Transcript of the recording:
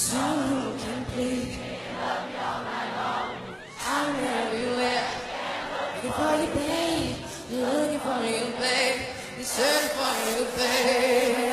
sorrow complete. I'm everywhere. Looking for you, babe. Looking for you, babe. Searching for you, babe.